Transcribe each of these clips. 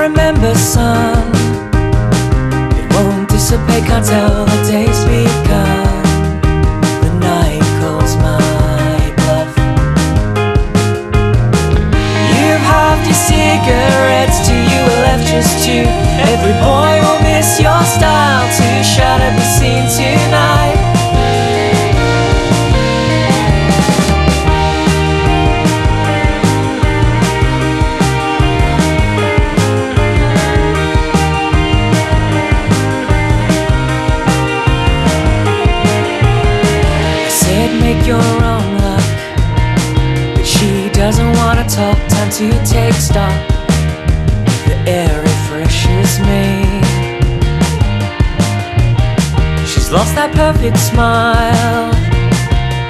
remember, son. It won't dissipate, can't tell Every boy will miss your style, to be seen tonight. I said make your own luck, but she doesn't wanna talk. Time to take stock. Lost that perfect smile.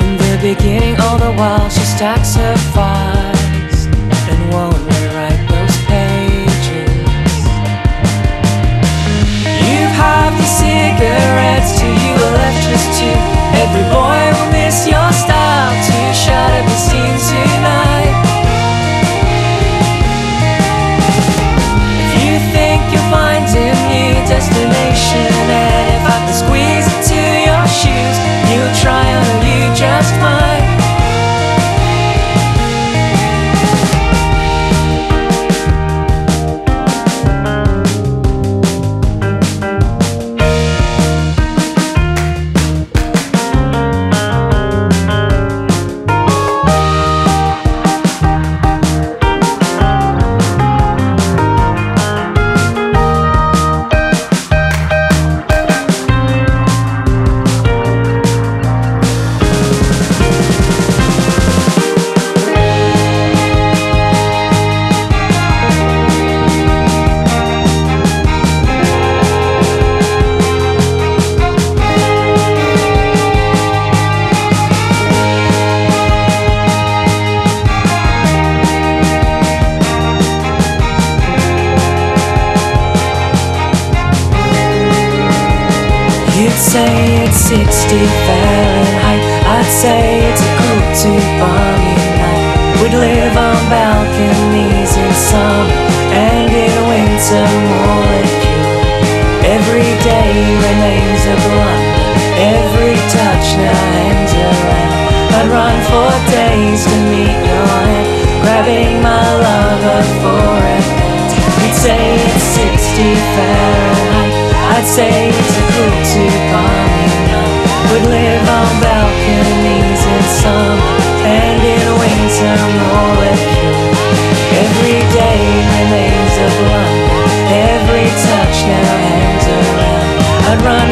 In the beginning, all the while she stacks her files and won't say it's 60 Fahrenheit. I'd say it's a cool to balmy night. We'd live on balconies in summer and in winter molecule. Every day remains a blunder. Every touch now hangs around. I'd run for days to meet your hand, grabbing my lover for a. You'd say it's 60 Fahrenheit. I'd say it's a cool to bomb you know Would live on balconies in summer And in winter I'm rolling Every day remains a blunt Every touch now hangs around. I'd run